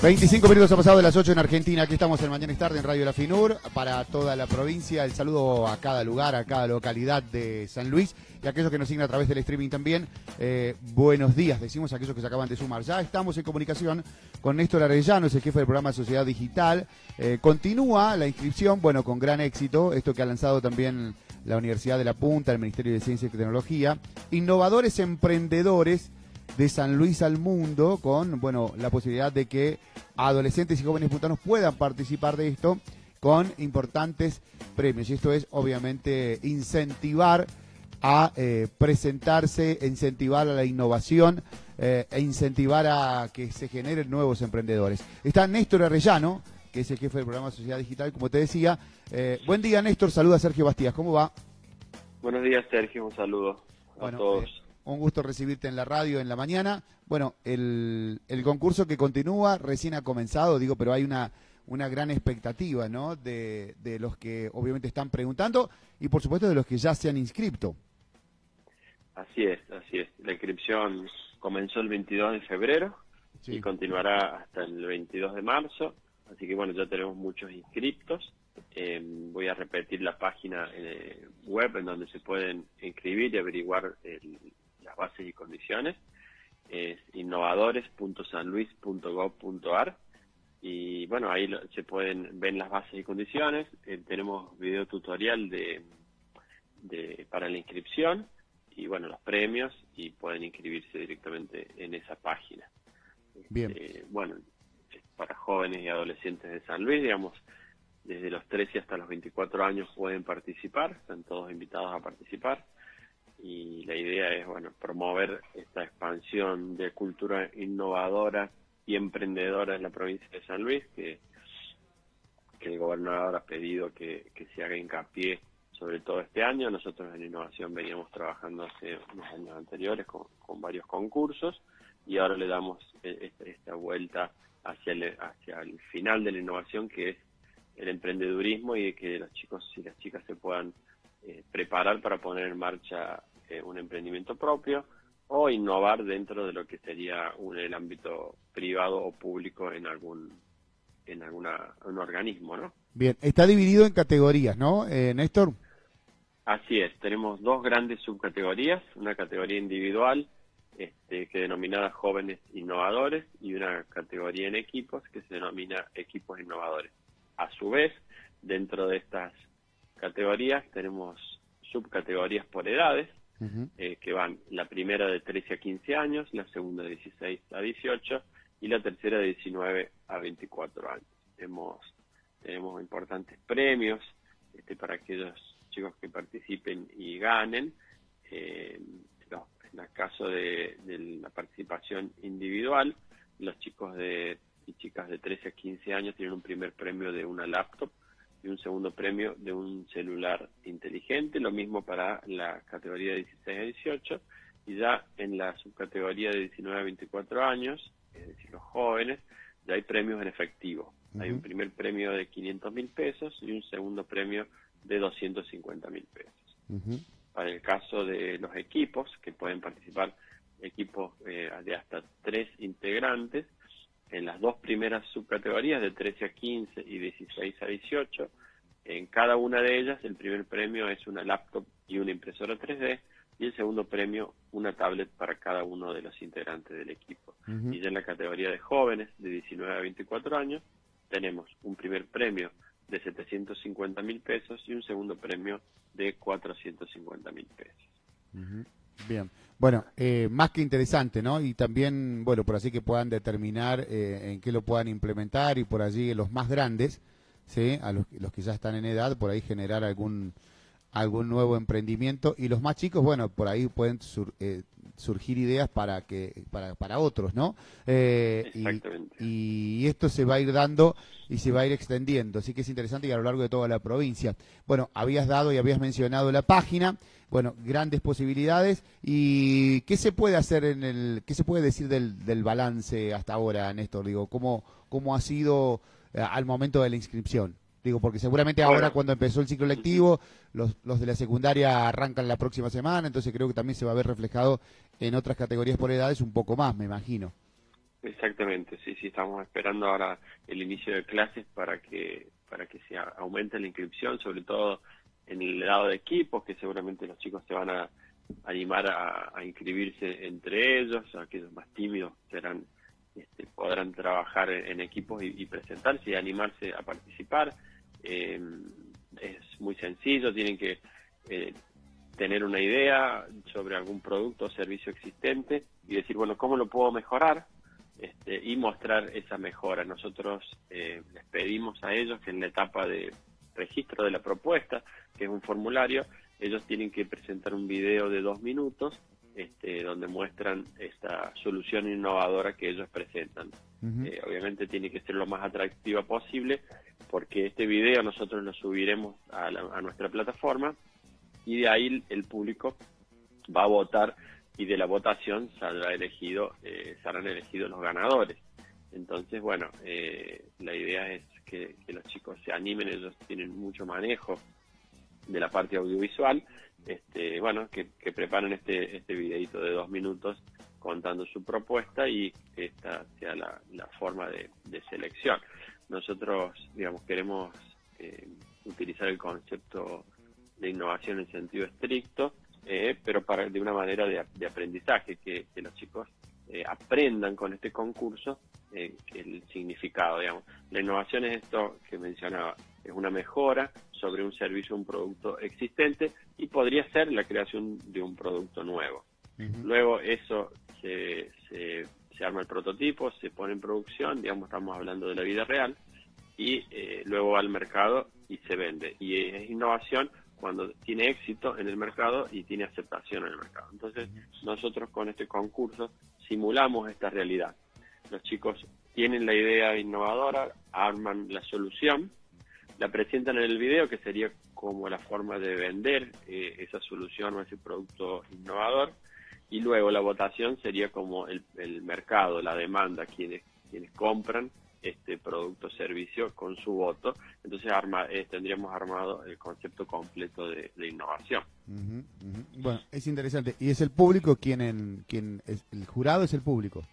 25 minutos ha pasado de las 8 en Argentina. Aquí estamos en Mañana es Tarde en Radio La Finur para toda la provincia. El saludo a cada lugar, a cada localidad de San Luis y a aquellos que nos siguen a través del streaming también. Eh, buenos días, decimos a aquellos que se acaban de sumar. Ya estamos en comunicación con Néstor Arellano, es el jefe del programa Sociedad Digital. Eh, continúa la inscripción, bueno, con gran éxito. Esto que ha lanzado también la Universidad de la Punta, el Ministerio de Ciencia y Tecnología. Innovadores emprendedores de San Luis al mundo con bueno la posibilidad de que adolescentes y jóvenes puntanos puedan participar de esto con importantes premios y esto es obviamente incentivar a eh, presentarse, incentivar a la innovación eh, e incentivar a que se generen nuevos emprendedores. Está Néstor Arrellano, que es el jefe del programa Sociedad Digital, como te decía. Eh, buen día Néstor, saluda a Sergio Bastías, ¿cómo va? Buenos días Sergio, un saludo a todos un gusto recibirte en la radio en la mañana. Bueno, el, el concurso que continúa recién ha comenzado, digo, pero hay una, una gran expectativa, ¿no? De, de los que obviamente están preguntando y por supuesto de los que ya se han inscrito. Así es, así es. La inscripción comenzó el 22 de febrero y continuará hasta el 22 de marzo. Así que bueno, ya tenemos muchos inscriptos. Eh, voy a repetir la página eh, web en donde se pueden inscribir y averiguar el, las bases y condiciones. Es innovadores.sanluis.gov.ar y bueno, ahí se pueden ver las bases y condiciones. Eh, tenemos video tutorial de, de, para la inscripción y bueno, los premios y pueden inscribirse directamente en esa página. Bien. Este, bueno, para jóvenes y adolescentes de San Luis, digamos, desde los 13 hasta los 24 años pueden participar, están todos invitados a participar y la idea es bueno promover esta expansión de cultura innovadora y emprendedora en la provincia de San Luis que, el gobernador ha pedido que, se haga hincapié sobre todo este año. Nosotros en innovación veníamos trabajando hace unos años anteriores con, varios concursos y ahora le damos e, esta, esta vuelta hacia el, hacia el final de la innovación que es el emprendedurismo y que los chicos y las chicas se puedan eh, preparar para poner en marcha eh, un emprendimiento propio o innovar dentro de lo que sería un, el ámbito privado o público en algún en alguna un organismo, ¿no? Bien, está dividido en categorías, ¿no, eh, Néstor? Así es, tenemos dos grandes subcategorías, una categoría individual este, que denominada jóvenes innovadores y una categoría en equipos que se denomina equipos innovadores. A su vez, dentro de estas categorías tenemos subcategorías por edades, eh, que van la primera de 13 a 15 años, la segunda de 16 a 18 y la tercera de 19 a 24 años. Tenemos, tenemos importantes premios este, para aquellos chicos que participen y ganen. Eh, en el caso de, de, la participación individual, los chicos de, y chicas de 13 a 15 años tienen un primer premio de una laptop y un segundo premio de un celular inteligente, lo mismo para la categoría de 16 a 18, y ya en la subcategoría de 19 a 24 años, es decir, los jóvenes, ya hay premios en efectivo. Hay un primer premio de 500 mil pesos y un segundo premio de 250 mil pesos. Para el caso de los equipos, que pueden participar equipos eh, de hasta tres integrantes, en las dos primeras subcategorías de 13 a 15 y 16 a 18. En cada una de ellas el primer premio es una laptop y una impresora 3D y el segundo premio una tablet para cada uno de los integrantes del equipo. Y ya en la categoría de jóvenes de 19 a 24 años tenemos un primer premio de 750 mil pesos y un segundo premio de 450 mil pesos. Bien. Bueno, eh, más que interesante, ¿no? Y también, bueno, por así que puedan determinar eh, en qué lo puedan implementar y por allí los más grandes, ¿sí? A los, los que ya están en edad, por ahí generar algún algún nuevo emprendimiento y los más chicos, bueno, por ahí pueden eh, surgir ideas para que para, para otros, ¿no? Eh, y, esto se va a ir dando y se va a ir extendiendo, así que es interesante y a lo largo de toda la provincia. Bueno, habías dado y habías mencionado la página, bueno, grandes posibilidades y qué se puede hacer en el, qué se puede decir del, del balance hasta ahora, Néstor, digo, cómo cómo ha sido eh, al momento de la inscripción. Digo, porque seguramente ahora cuando empezó el ciclo lectivo, los, los de la secundaria arrancan la próxima semana, entonces creo que también se va a ver reflejado en otras categorías por edades un poco más, me imagino. Exactamente, sí, sí, estamos esperando ahora el inicio de clases para que para que se aumente la inscripción, sobre todo en el lado de equipos, que seguramente los chicos se van a animar a, inscribirse entre ellos, aquellos más tímidos serán este, podrán trabajar en, equipos y, presentarse y animarse a participar. Eh, es muy sencillo, tienen que eh, tener una idea sobre algún producto o servicio existente y decir, bueno, ¿cómo lo puedo mejorar? Este, y mostrar esa mejora. Nosotros eh, les pedimos a ellos que en la etapa de registro de la propuesta, que es un formulario, ellos tienen que presentar un video de dos minutos este, donde muestran esta solución innovadora que ellos presentan. Eh, obviamente tiene que ser lo más atractiva posible porque este video nosotros lo subiremos a, a nuestra plataforma y de ahí el público va a votar y de la votación saldrá elegido, eh, serán elegidos los ganadores. Entonces, bueno, eh, la idea es que, los chicos se animen, ellos tienen mucho manejo de la parte audiovisual, este, bueno, que, preparen este, este videito de dos minutos contando su propuesta y que esta sea la, forma de, selección. Nosotros, digamos, queremos eh, utilizar el concepto de innovación en sentido estricto, eh, pero para de una manera de, aprendizaje, que, los chicos eh, aprendan con este concurso eh, el significado, digamos. La innovación es esto que mencionaba, es una mejora sobre un servicio o un producto existente y podría ser la creación de un producto nuevo. Luego eso se, se, se, arma el prototipo, se pone en producción, digamos, estamos hablando de la vida real, y luego va al mercado y se vende. Y es innovación cuando tiene éxito en el mercado y tiene aceptación en el mercado. Entonces, nosotros con este concurso simulamos esta realidad. Los chicos tienen la idea innovadora, arman la solución, la presentan en el video, que sería como la forma de vender eh, esa solución o ese producto innovador, y luego la votación sería como el, el mercado, la demanda, quienes, quienes compran este producto servicio con su voto. Entonces arma, eh, tendríamos armado el concepto completo de, innovación. Bueno es interesante. Y es el público quien en, quien es, el jurado es el público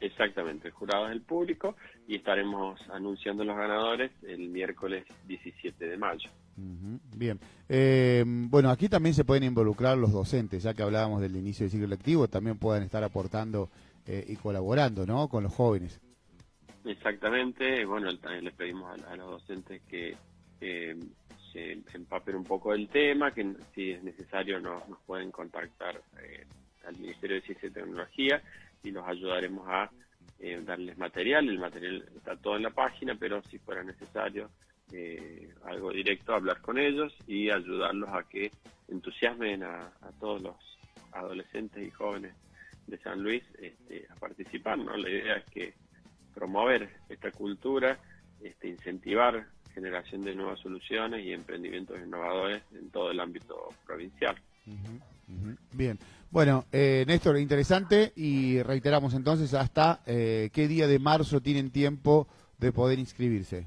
exactamente el jurado es el público y estaremos anunciando los ganadores el miércoles 17 de mayo Bien. Eh, bueno, aquí también se pueden involucrar los docentes, ya que hablábamos del inicio del ciclo lectivo, también pueden estar aportando eh, y colaborando, ¿no? Con los jóvenes. Exactamente, bueno, también les pedimos a, los docentes que se empapen un poco del tema, que si es necesario nos, pueden contactar eh, al Ministerio de Ciencia y Tecnología y los ayudaremos a eh, darles material. El material está todo en la página, pero si fuera necesario eh, algo directo, hablar con ellos y ayudarlos a que entusiasmen a, todos los adolescentes y jóvenes de San Luis este, a participar. ¿no? La idea es que promover esta cultura, este, incentivar generación de nuevas soluciones y emprendimientos innovadores en todo el ámbito provincial. Bien, bueno, eh, Néstor, interesante y reiteramos entonces hasta eh, qué día de marzo tienen tiempo de poder inscribirse.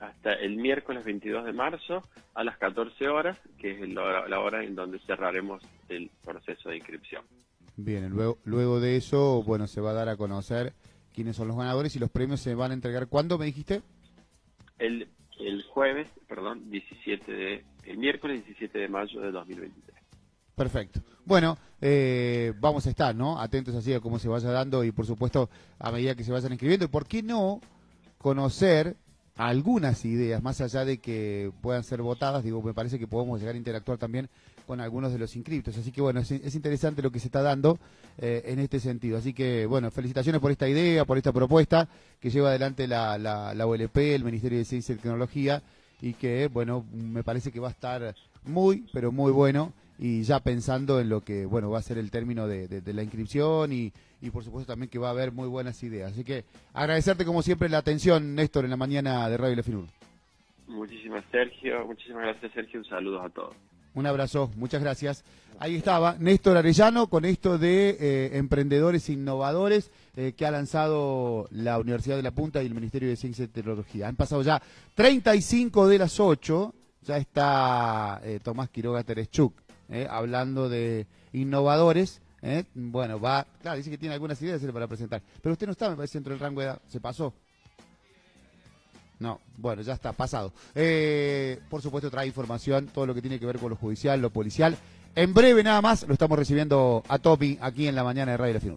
Hasta el miércoles 22 de marzo a las 14 horas, que es la hora en donde cerraremos el proceso de inscripción. Bien, luego, luego de eso, bueno, se va a dar a conocer quiénes son los ganadores y los premios se van a entregar. ¿Cuándo me dijiste? El, el jueves, perdón, 17 de, el miércoles 17 de mayo de 2023. Perfecto. Bueno, eh, vamos a estar, ¿no? Atentos así a cómo se vaya dando y por supuesto a medida que se vayan escribiendo. ¿Y por qué no conocer algunas ideas, más allá de que puedan ser votadas? Digo, me parece que podemos llegar a interactuar también con algunos de los inscriptos. Así que bueno, es, interesante lo que se está dando eh, en este sentido. Así que bueno, felicitaciones por esta idea, por esta propuesta que lleva adelante la, la, la OLP, el Ministerio de Ciencia y Tecnología, y que bueno, me parece que va a estar muy, pero muy bueno y ya pensando en lo que bueno va a ser el término de, de, la inscripción y, y, por supuesto también que va a haber muy buenas ideas. Así que agradecerte como siempre la atención, Néstor, en la mañana de Radio Lefinur. Muchísimas Sergio, muchísimas gracias Sergio, un saludo a todos. Un abrazo, muchas gracias. Ahí estaba Néstor Arellano con esto de eh, emprendedores innovadores eh, que ha lanzado la Universidad de La Punta y el Ministerio de Ciencia y Tecnología. Han pasado ya 35 de las 8, ya está eh, Tomás Quiroga Terechuk hablando de innovadores. Bueno, va, claro, dice que tiene algunas ideas para presentar, pero usted no está, me parece, dentro del rango de edad, se pasó. No, bueno, ya está, pasado. por supuesto, trae información, todo lo que tiene que ver con lo judicial, lo policial en breve nada más lo estamos recibiendo a Topi aquí en la mañana de Radio La Finur.